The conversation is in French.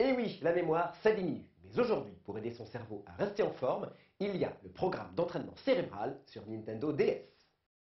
Et oui, la mémoire, ça diminue. Mais aujourd'hui, pour aider son cerveau à rester en forme, il y a le programme d'entraînement cérébral sur Nintendo DS.